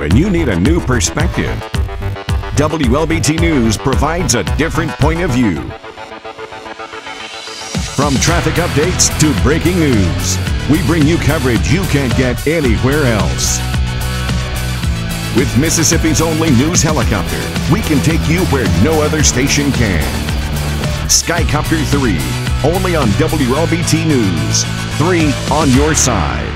when you need a new perspective. WLBT News provides a different point of view. From traffic updates to breaking news, we bring you coverage you can't get anywhere else. With Mississippi's only news helicopter, we can take you where no other station can. Skycopter 3, only on WLBT News. 3 on your side.